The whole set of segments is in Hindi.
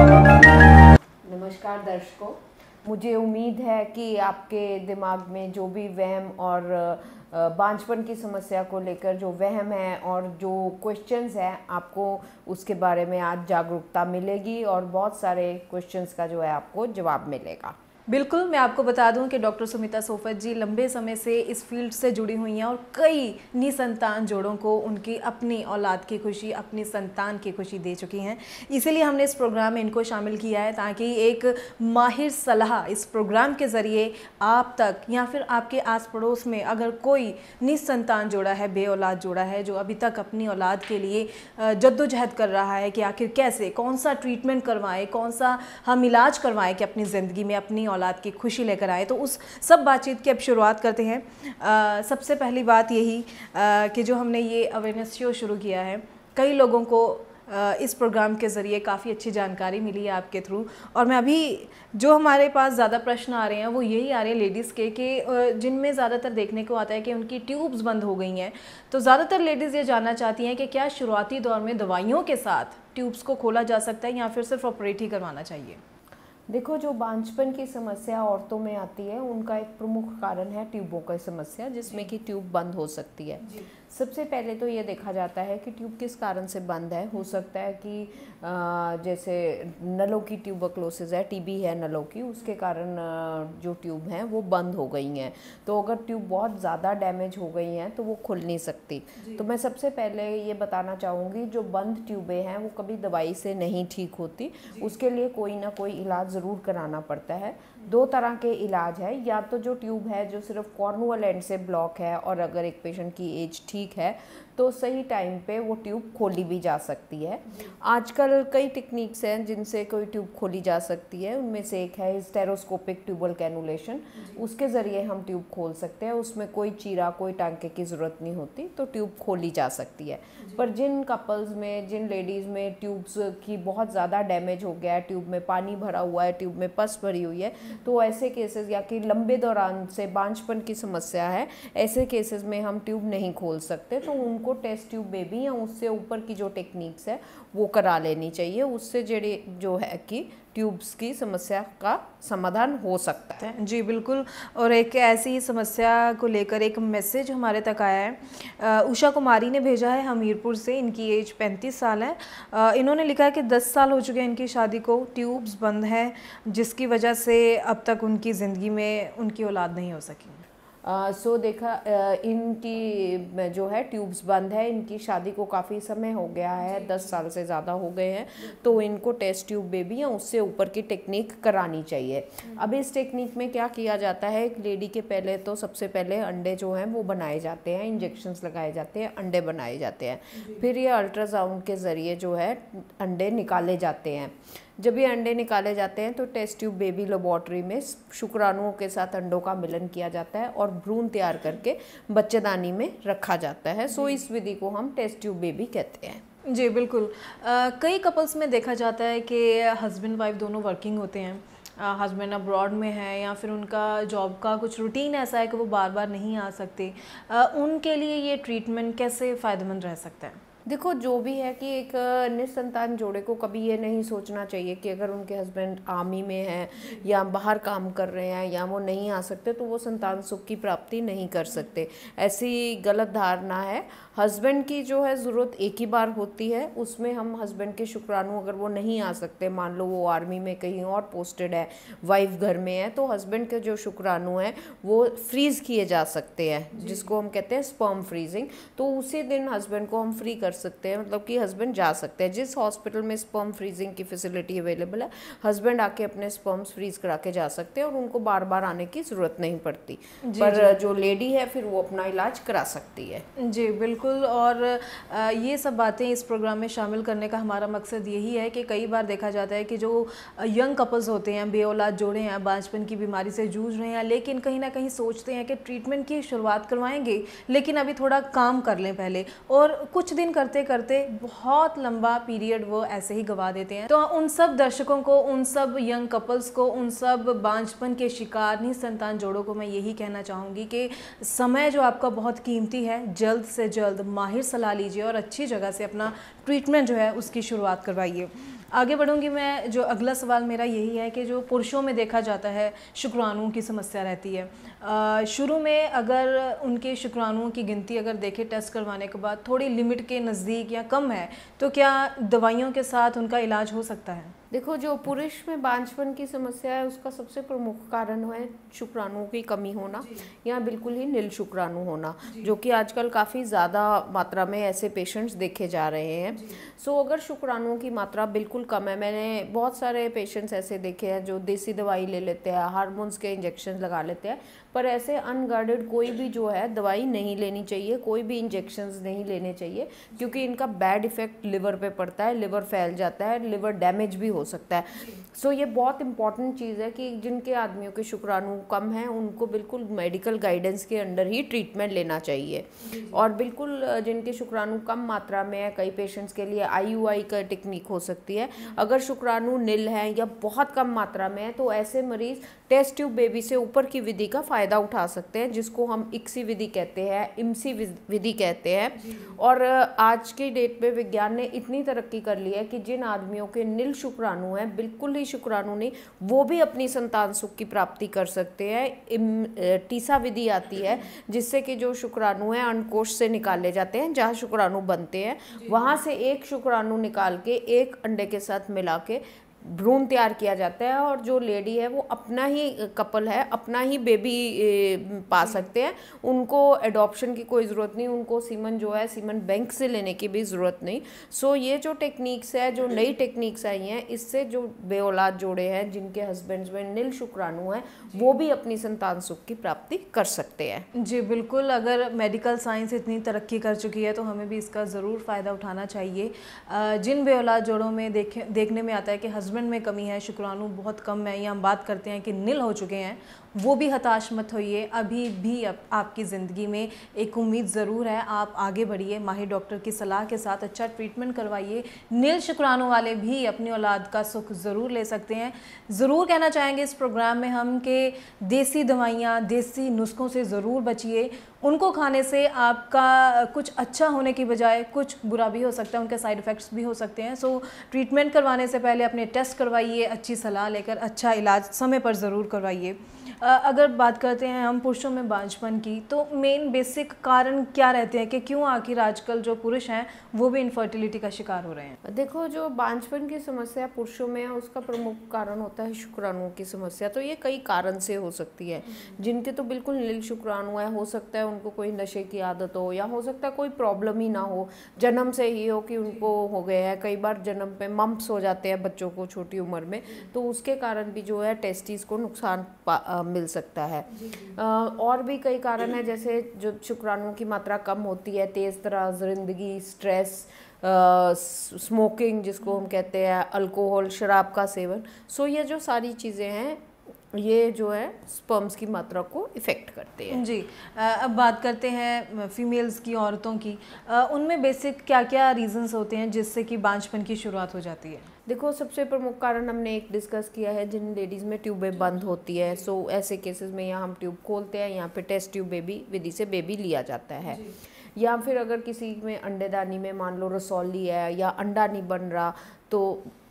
नमस्कार दर्शकों। मुझे उम्मीद है कि आपके दिमाग में जो भी वहम और बांझपन की समस्या को लेकर जो वहम है और जो क्वेश्चंस हैं, आपको उसके बारे में आज जागरूकता मिलेगी और बहुत सारे क्वेश्चंस का जो है आपको जवाब मिलेगा। बिल्कुल, मैं आपको बता दूँ कि डॉक्टर सुमिता सोफत जी लंबे समय से इस फ़ील्ड से जुड़ी हुई हैं और कई निसंतान जोड़ों को उनकी अपनी औलाद की खुशी, अपनी संतान की खुशी दे चुकी हैं। इसीलिए हमने इस प्रोग्राम में इनको शामिल किया है ताकि एक माहिर सलाह इस प्रोग्राम के ज़रिए आप तक या फिर आपके आस पड़ोस में अगर कोई निसंतान जोड़ा है बे औलाद जोड़ा है, जो अभी तक अपनी औलाद के लिए जद्दोजहद कर रहा है कि आखिर कैसे, कौन सा ट्रीटमेंट करवाएँ, कौन सा हम इलाज करवाएँ कि अपनी ज़िंदगी में अपनी औलाद की खुशी लेकर आए। तो उस सब बातचीत की अब शुरुआत करते हैं। आ, सबसे पहली बात यही कि जो हमने ये अवेयरनेस शो शुरू किया है कई लोगों को इस प्रोग्राम के ज़रिए काफ़ी अच्छी जानकारी मिली है आपके थ्रू और मैं अभी जो हमारे पास ज़्यादा प्रश्न आ रहे हैं वो यही आ रहे हैं लेडीज़ के कि जिनमें ज़्यादातर देखने को आता है कि उनकी ट्यूब्स बंद हो गई हैं। तो ज़्यादातर लेडीज़ ये जानना चाहती हैं कि क्या शुरुआती दौर में दवाइयों के साथ ट्यूब्स को खोला जा सकता है या फिर सिर्फ़ ऑपरेट ही करवाना चाहिए? देखो, जो बांझपन की समस्या औरतों में आती है, उनका एक प्रमुख कारण है ट्यूबों की समस्या, जिसमें कि ट्यूब बंद हो सकती है। सबसे पहले तो ये देखा जाता है कि ट्यूब किस कारण से बंद है। हो सकता है कि जैसे नलों की ट्यूब ट्यूबरक्लोसिस है टीबी है नलों की उसके कारण जो ट्यूब हैं वो बंद हो गई हैं। तो अगर ट्यूब बहुत ज़्यादा डैमेज हो गई हैं तो वो खुल नहीं सकती। तो मैं सबसे पहले ये बताना चाहूँगी जो बंद ट्यूबें हैं वो कभी दवाई से नहीं ठीक होती। उसके लिए कोई ना कोई इलाज ज़रूर कराना पड़ता है। दो तरह के इलाज है। या तो जो ट्यूब है, जो सिर्फ़ कॉर्नुअल एंड से ब्लॉक है और अगर एक पेशेंट की एज ठीक है तो सही टाइम पे वो ट्यूब खोली भी जा सकती है। आजकल कई टेक्निक्स हैं जिनसे कोई ट्यूब खोली जा सकती है। उनमें से एक है स्टेरोस्कोपिक ट्यूबल कैनुलेशन उसके ज़रिए हम ट्यूब खोल सकते हैं। उसमें कोई चीरा कोई टांके की ज़रूरत नहीं होती तो ट्यूब खोली जा सकती है। पर जिन कपल्स में जिन लेडीज़ में ट्यूब्स की बहुत ज़्यादा डैमेज हो गया है ट्यूब में पानी भरा हुआ है ट्यूब में पस भरी हुई है तो ऐसे केसेस या कि लंबे दौरान से बांझपन की समस्या है ऐसे केसेस में हम ट्यूब नहीं खोल सकते तो उनको टेस्ट ट्यूब बेबी या उससे ऊपर की जो टेक्निक्स है, वो करा लेनी चाहिए। उससे जड़े जो है कि ट्यूब्स की समस्या का समाधान हो सकता है। जी, बिल्कुल। और एक ऐसी समस्या को लेकर एक मैसेज हमारे तक आया है। उषा कुमारी ने भेजा है हमीरपुर से। इनकी एज 35 साल है। इन्होंने लिखा है कि 10 साल हो चुके हैं इनकी शादी को। ट्यूब्स बंद हैं, जिसकी वजह से अब तक उनकी ज़िंदगी में उनकी औलाद नहीं हो सकी। सो uh, देखा uh, इनकी जो है ट्यूब्स बंद है इनकी शादी को काफ़ी समय हो गया है दस साल से ज़्यादा हो गए हैं तो इनको टेस्ट ट्यूब बेबी या उससे ऊपर की टेक्निक करानी चाहिए। अब इस टेक्निक में क्या किया जाता है एक लेडी के पहले तो सबसे पहले अंडे जो हैं वो बनाए जाते हैं इंजेक्शन्स लगाए जाते हैं अंडे बनाए जाते हैं। फिर ये अल्ट्रासाउंड के ज़रिए जो है अंडे निकाले जाते हैं। जब ये अंडे निकाले जाते हैं तो टेस्ट ट्यूब बेबी लेबॉर्ट्री में शुक्राणुओं के साथ अंडों का मिलन किया जाता है और भ्रूण तैयार करके बच्चेदानी में रखा जाता है। सो इस विधि को हम टेस्ट ट्यूब बेबी कहते हैं। जी बिल्कुल। आ, कई कपल्स में देखा जाता है कि हस्बैंड वाइफ दोनों वर्किंग होते हैं। हस्बैंड अब्रॉड में है या फिर उनका जॉब का कुछ रूटीन ऐसा है कि वो बार बार नहीं आ सकते। आ, उनके लिए ये ट्रीटमेंट कैसे फ़ायदेमंद रह सकता है? देखो जो भी है कि एक निसंतान जोड़े को कभी ये नहीं सोचना चाहिए कि अगर उनके हस्बैंड आर्मी में हैं या बाहर काम कर रहे हैं या वो नहीं आ सकते तो वो संतान सुख की प्राप्ति नहीं कर सकते। ऐसी गलत धारणा है। हस्बैंड की जो है ज़रूरत एक ही बार होती है उसमें हम हस्बैंड के शुक्राणु अगर वो नहीं आ सकते मान लो वो आर्मी में कहीं और पोस्टेड है वाइफ घर में है तो हस्बैंड के जो शुक्राणु हैं वो फ्रीज़ किए जा सकते हैं जिसको हम कहते हैं स्पर्म फ्रीजिंग तो उसी दिन हस्बैंड को हम फ्री कर सकते हैं मतलब कि हस्बैंड जा सकते हैं। जिस हॉस्पिटल में स्पर्म फ्रीजिंग की फैसिलिटी अवेलेबल है हस्बैंड आके अपने स्पर्म्स फ्रीज करा के जा सकते हैं और उनको बार बार आने की ज़रूरत नहीं पड़ती। पर जो। लेडी है फिर वो अपना इलाज करा सकती है। जी बिल्कुल। और ये सब बातें इस प्रोग्राम में शामिल करने का हमारा मकसद यही है कि कई बार देखा जाता है कि जो यंग कपल्स होते हैं बे औलाद जोड़े हैं बांझपन की बीमारी से जूझ रहे हैं लेकिन कहीं ना कहीं सोचते हैं कि ट्रीटमेंट की शुरुआत करवाएँगे लेकिन अभी थोड़ा काम कर लें पहले। और कुछ दिन करते करते बहुत लंबा पीरियड वो ऐसे ही गवा देते हैं। तो उन सब दर्शकों को, उन सब यंग कपल्स को, उन सब बांझपन के शिकार नहीं संतान जोड़ों को मैं यही कहना चाहूँगी कि समय जो आपका बहुत कीमती है, जल्द से जल्द माहिर सलाह लीजिए और अच्छी जगह से अपना ट्रीटमेंट जो है उसकी शुरुआत करवाइए। आगे बढ़ूँगी मैं, जो अगला सवाल मेरा यही है कि जो पुरुषों में देखा जाता है शुक्राणुओं की समस्या रहती है। शुरू में अगर उनके शुक्राणुओं की गिनती अगर देखें टेस्ट करवाने के बाद, थोड़ी लिमिट के नज़दीक या कम है तो क्या दवाइयों के साथ उनका इलाज हो सकता है? देखो जो पुरुष में बांझपन की समस्या है उसका सबसे प्रमुख कारण है शुक्राणुओं की कमी होना या बिल्कुल ही नील शुक्राणु होना जो। कि आजकल काफ़ी ज़्यादा मात्रा में ऐसे पेशेंट्स देखे जा रहे हैं। सो अगर शुक्राणुओं की मात्रा बिल्कुल कम है मैंने बहुत सारे पेशेंट्स ऐसे देखे हैं जो देसी दवाई ले लेते हैं हारमोन्स के इंजेक्शन लगा लेते हैं पर ऐसे अनगार्डेड कोई भी जो है दवाई नहीं लेनी चाहिए कोई भी इंजेक्शंस नहीं लेने चाहिए क्योंकि इनका बैड इफ़ेक्ट लिवर पे पड़ता है लिवर फैल जाता है लिवर डैमेज भी हो सकता है। सो so, ये बहुत इंपॉर्टेंट चीज़ है कि जिनके आदमियों के शुक्राणु कम हैं उनको बिल्कुल मेडिकल गाइडेंस के अंडर ही ट्रीटमेंट लेना चाहिए। और बिल्कुल जिनके शुक्राणु कम मात्रा में है कई पेशेंट्स के लिए आईयूआई का टेक्निक हो सकती है। अगर शुक्राणु नील है या बहुत कम मात्रा में है तो ऐसे मरीज़ टेस्ट ट्यूब बेबी से ऊपर की विधि का फ़ायदा उठा सकते हैं जिसको हम इक्सी विधि कहते हैं इमसी विधि कहते हैं। और आज की डेट में विज्ञान ने इतनी तरक्की कर ली है कि जिन आदमियों के नील शुक्राणु हैं बिल्कुल ही शुक्राणु नहीं वो भी अपनी संतान सुख की प्राप्ति कर सकते हैं। इम टीसा विधि आती है जिससे कि जो शुक्राणु हैं अंडकोश से निकाले जाते हैं जहाँ शुक्राणु बनते हैं वहाँ से एक शुक्राणु निकाल के एक अंडे के साथ मिला के भ्रूण तैयार किया जाता है और जो लेडी है वो अपना ही कपल है अपना ही बेबी पा सकते हैं। उनको एडॉप्शन की कोई ज़रूरत नहीं उनको सीमन जो है सीमन बैंक से लेने की भी ज़रूरत नहीं। सो ये जो टेक्निक्स है जो नई टेक्निक्स आई हैं इससे जो बे औलाद जोड़े हैं जिनके हस्बैंड्स में नील शुक्राणु हैं वो भी अपनी संतान सुख की प्राप्ति कर सकते हैं। जी बिल्कुल। अगर मेडिकल साइंस इतनी तरक्की कर चुकी है तो हमें भी इसका ज़रूर फ़ायदा उठाना चाहिए। जिन बे औलाद जोड़ों में देखे देखने में आता है कि हस्बैंड में कमी है, शुक्राणु बहुत कम है, या हम बात करते हैं कि नील हो चुके हैं, वो भी हताश मत होइए, अभी भी अब आपकी ज़िंदगी में एक उम्मीद ज़रूर है, आप आगे बढ़िए, माहिर डॉक्टर की सलाह के साथ अच्छा ट्रीटमेंट करवाइए, नील शुक्राणु वाले भी अपनी औलाद का सुख ज़रूर ले सकते हैं। ज़रूर कहना चाहेंगे इस प्रोग्राम में हम कि देसी दवाइयाँ, देसी नुस्खों से ज़रूर बचिए उनको खाने से आपका कुछ अच्छा होने की बजाय कुछ बुरा भी हो सकता है, उनके साइड इफ़ेक्ट्स भी हो सकते हैं। सो ट्रीटमेंट करवाने से पहले अपने टेस्ट करवाइए, अच्छी सलाह लेकर अच्छा इलाज समय पर ज़रूर करवाइए। अगर बात करते हैं हम पुरुषों में बांझपन की तो मेन बेसिक कारण क्या रहते हैं कि क्यों आखिर आजकल जो पुरुष हैं, वो भी इनफर्टिलिटी का शिकार हो रहे हैं? देखो, जो बांझपन की समस्या पुरुषों में है, उसका प्रमुख कारण होता है शुक्राणुओं की समस्या। तो ये कई कारण से हो सकती है। जिनके तो बिल्कुल नील शुक्राणु है, हो सकता है उनको कोई नशे की आदत हो या हो सकता है कोई प्रॉब्लम ही ना हो। जन्म से ही हो कि उनको हो गया है। कई बार जन्म पे मम्प्स हो जाते हैं बच्चों को छोटी उम्र में तो उसके कारण भी जो है टेस्टिस को नुकसान मिल सकता है। आ, और भी कई कारण है जैसे जो शुक्राणुओं की मात्रा कम होती है तेज़ तरह ज़िंदगी स्ट्रेस स्मोकिंग जिसको हम कहते हैं अल्कोहल शराब का सेवन। सो ये जो सारी चीज़ें हैं ये जो है स्पर्म्स की मात्रा को इफ़ेक्ट करते हैं। जी अब बात करते हैं फीमेल्स की औरतों की। उनमें बेसिक क्या क्या रीजंस होते हैं जिससे कि बांझपन की शुरुआत हो जाती है? देखो सबसे प्रमुख कारण हमने एक डिस्कस किया है जिन लेडीज़ में ट्यूबें बंद होती है। सो ऐसे केसेस में यहाँ हम ट्यूब खोलते हैं यहाँ पे टेस्ट ट्यूब बेबी विधि से बेबी लिया जाता है। या फिर अगर किसी में अंडेदानी में मान लो रसौली है या अंडा नहीं बन रहा तो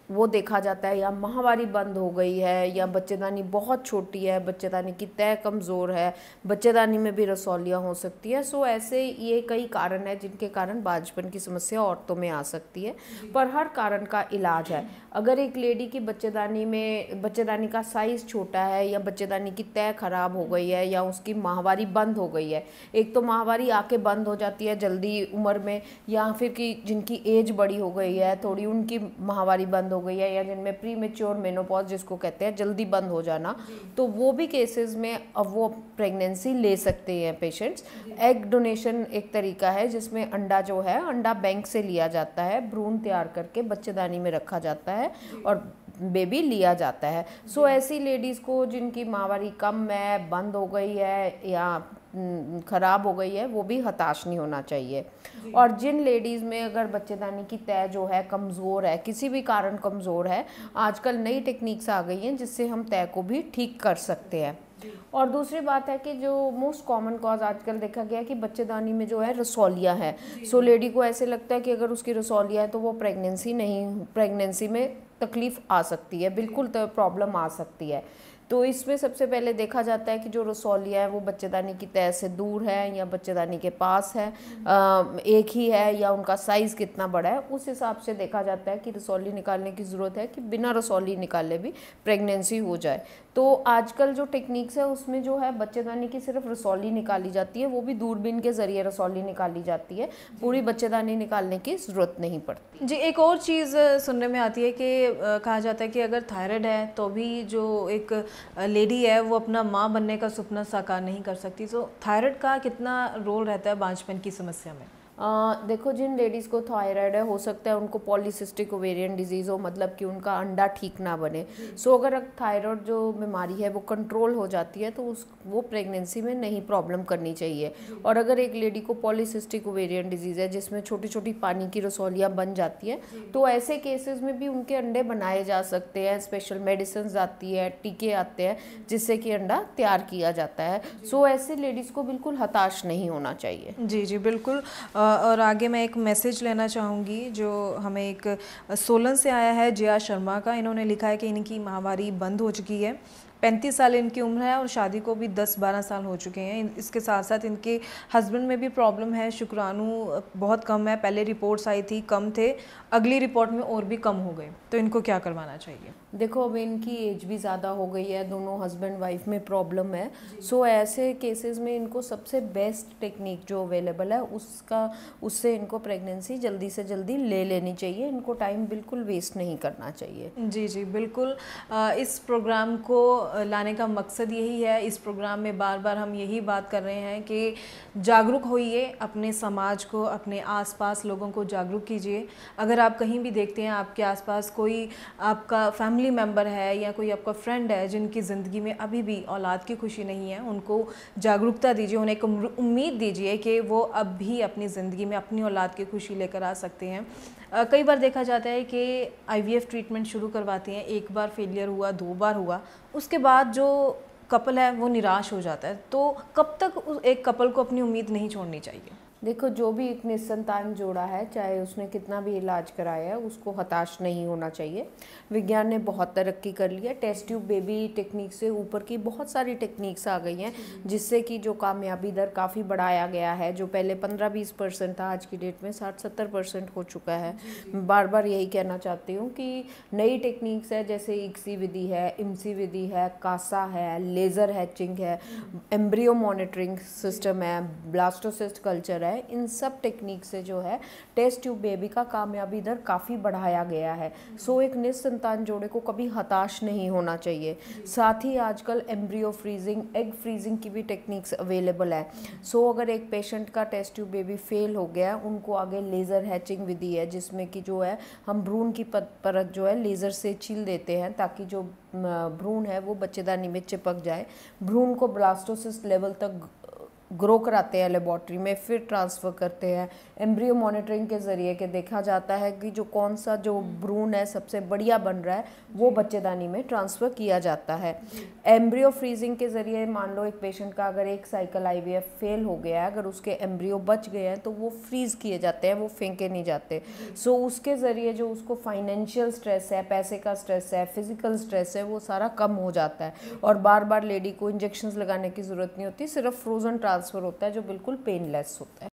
वो देखा जाता है या माहवारी बंद हो गई है या बच्चेदानी बहुत छोटी है बच्चेदानी की तय कमज़ोर है बच्चेदानी में भी रसौलियाँ हो सकती है। सो ऐसे ये कई कारण है जिनके कारण बाजपन की समस्या औरतों में आ सकती है। पर हर कारण का इलाज है। अगर एक लेडी की बच्चेदानी में बच्चेदानी का साइज़ छोटा है या बच्चेदानी की तय ख़राब हो गई है या उसकी माहवारी बंद हो गई है एक तो माहवारी आके बंद हो जाती है जल्दी उम्र में या फिर कि जिनकी एज बड़ी हो गई है थोड़ी उनकी माहवारी बंद हो गई है या जिनमें प्री मेच्योर मेनोपॉज जिसको कहते हैं जल्दी बंद हो जाना तो वो भी केसेस में अब वो प्रेगनेंसी ले सकते हैं पेशेंट्स एग डोनेशन एक तरीका है जिसमें अंडा जो है अंडा बैंक से लिया जाता है भ्रूण तैयार करके बच्चेदानी में रखा जाता है और बेबी लिया जाता है। सो so, ऐसी लेडीज़ को जिनकी माहवारी कम है बंद हो गई है या ख़राब हो गई है वो भी हताश नहीं होना चाहिए। और जिन लेडीज़ में अगर बच्चेदानी की तय जो है कमज़ोर है किसी भी कारण कमज़ोर है आजकल नई टेक्निक्स आ गई हैं जिससे हम तय को भी ठीक कर सकते हैं। और दूसरी बात है कि जो मोस्ट कॉमन कॉज आजकल देखा गया है कि बच्चेदानी में जो है रसौलिया है। सो लेडी को ऐसे लगता है कि अगर उसकी रसौलिया है तो वो प्रेगनेंसी नहीं प्रेगनेंसी में तकलीफ़ आ सकती है बिल्कुल तो प्रॉब्लम आ सकती है। तो इसमें सबसे पहले देखा जाता है कि जो रसौलिया है, वो बच्चेदानी की तय से दूर है या बच्चेदानी के पास है। एक ही है या उनका साइज़ कितना बड़ा है, उस हिसाब से देखा जाता है कि रसौली निकालने की ज़रूरत है कि बिना रसौली निकाले भी प्रेगनेंसी हो जाए। तो आजकल जो टेक्निक्स है, उसमें जो है बच्चेदानी की सिर्फ़ रसौली निकाली जाती है, वो भी दूरबीन के ज़रिए रसौली निकाली जाती है। पूरी बच्चेदानी निकालने की ज़रूरत नहीं पड़ती। जी, एक और चीज़ सुनने में आती है कि कहा जाता है कि अगर थायराइड है तो भी जो एक लेडी है, वो अपना माँ बनने का सपना साकार नहीं कर सकती। तो थायराइड का कितना रोल रहता है बांझपन की समस्या में? आ, देखो जिन लेडीज़ को थायराइड है हो सकता है उनको पॉलीसिस्टिक ओवेरियन डिज़ीज़ हो मतलब कि उनका अंडा ठीक ना बने। सो so, अगर थायराइड जो बीमारी है वो कंट्रोल हो जाती है तो उस वो प्रेगनेंसी में नहीं प्रॉब्लम करनी चाहिए। और अगर एक लेडी को पॉलीसिस्टिक ओवेरियन डिज़ीज़ है जिसमें छोटी छोटी पानी की रसौलियाँ बन जाती हैं तो ऐसे केसेस में भी उनके अंडे बनाए जा सकते हैं स्पेशल मेडिसिन आती है टीके आते हैं जिससे कि अंडा तैयार किया जाता है। सो so, ऐसे लेडीज़ को बिल्कुल हताश नहीं होना चाहिए। जी जी बिल्कुल। आ, और आगे मैं एक मैसेज लेना चाहूँगी, जो हमें एक सोलन से आया है, जया शर्मा का। इन्होंने लिखा है कि इनकी महामारी बंद हो चुकी है। पैंतीस साल इनकी उम्र है और शादी को भी दस बारह साल हो चुके हैं। इसके साथ साथ इनके हस्बैंड में भी प्रॉब्लम है। शुक्राणु बहुत कम है। पहले रिपोर्ट्स आई थी, कम थे। अगली रिपोर्ट में और भी कम हो गए। तो इनको क्या करवाना चाहिए? देखो अब इनकी एज भी ज़्यादा हो गई है दोनों हस्बैंड वाइफ में प्रॉब्लम है। सो so, ऐसे केसेस में इनको सबसे बेस्ट टेक्निक जो अवेलेबल है उसका उससे इनको प्रेगनेंसी जल्दी से जल्दी ले लेनी चाहिए। इनको टाइम बिल्कुल वेस्ट नहीं करना चाहिए। जी जी बिल्कुल। इस प्रोग्राम को लाने का मकसद यही है। इस प्रोग्राम में बार बार हम यही बात कर रहे हैं कि जागरूक होइए अपने समाज को अपने आसपास लोगों को जागरूक कीजिए। अगर आप कहीं भी देखते हैं आपके आसपास कोई आपका फैमिली मेंबर है या कोई आपका फ्रेंड है जिनकी ज़िंदगी में अभी भी औलाद की खुशी नहीं है, उनको जागरूकता दीजिए, उन्हें एक उम्मीद दीजिए कि वो अब भी अपनी ज़िंदगी में अपनी औलाद की खुशी लेकर आ सकते हैं। कई बार देखा जाता है कि आईवीएफ ट्रीटमेंट शुरू करवाते हैं, एक बार फेलियर हुआ, दो बार हुआ, उसके बाद जो कपल है वो निराश हो जाता है। तो कब तक एक कपल को अपनी उम्मीद नहीं छोड़नी चाहिए? देखो जो भी एक निसंतान जोड़ा है चाहे उसने कितना भी इलाज कराया है उसको हताश नहीं होना चाहिए। विज्ञान ने बहुत तरक्की कर ली है। टेस्ट ट्यूब बेबी टेक्निक से ऊपर की बहुत सारी टेक्निक्स आ गई हैं जिससे कि जो कामयाबी दर काफ़ी बढ़ाया गया है जो पहले पंद्रह बीस परसेंट था आज की डेट में साठ सत्तर परसेंट हो चुका है। बार बार यही कहना चाहती हूँ कि नई टेक्निक्स है जैसे इक्सी विधि है इमसी विधि है कासा है लेज़र हैचिंग है एम्ब्रियो मॉनिटरिंग सिस्टम है ब्लास्टोसिस्ट कल्चर है है, इन सब टेक्निक से जो है टेस्ट ट्यूब बेबी का कामयाबी दर काफ़ी बढ़ाया गया है। सो एक निसंतान जोड़े को कभी हताश नहीं होना चाहिए। साथ ही आजकल एम्ब्रियो फ्रीजिंग एग फ्रीजिंग की भी टेक्निक्स अवेलेबल है। सो अगर एक पेशेंट का टेस्ट ट्यूब बेबी फेल हो गया, उनको आगे लेज़र हैचिंग विधि है, जिसमें कि जो है, हम भ्रूण की परत जो है लेज़र से छील देते हैं, ताकि जो भ्रूण है, वो बच्चेदानी में चिपक जाए। भ्रूण को ब्लास्टोसिस लेवल तक ग्रो कराते हैं लेबॉर्ट्री में फिर ट्रांसफ़र करते हैं। एम्ब्रियो मॉनिटरिंग के ज़रिए के देखा जाता है कि जो कौन सा जो भ्रूण है सबसे बढ़िया बन रहा है वो बच्चेदानी में ट्रांसफ़र किया जाता है। एम्ब्रियो फ्रीजिंग के ज़रिए मान लो एक पेशेंट का अगर एक साइकिल आई फेल हो गया है अगर उसके एम्ब्रियो बच गए हैं तो वो फ्रीज़ किए जाते हैं वो फेंके नहीं जाते। सो so, उसके ज़रिए जो उसको फाइनेंशियल स्ट्रेस है पैसे का स्ट्रेस है फ़िज़िकल स्ट्रेस है वो सारा कम हो जाता है। और बार बार लेडी को इंजेक्शन लगाने की ज़रूरत नहीं होती सिर्फ़ फ्रोज़न ट्रांसफ़र होता है जो बिल्कुल पेनलेस होता है।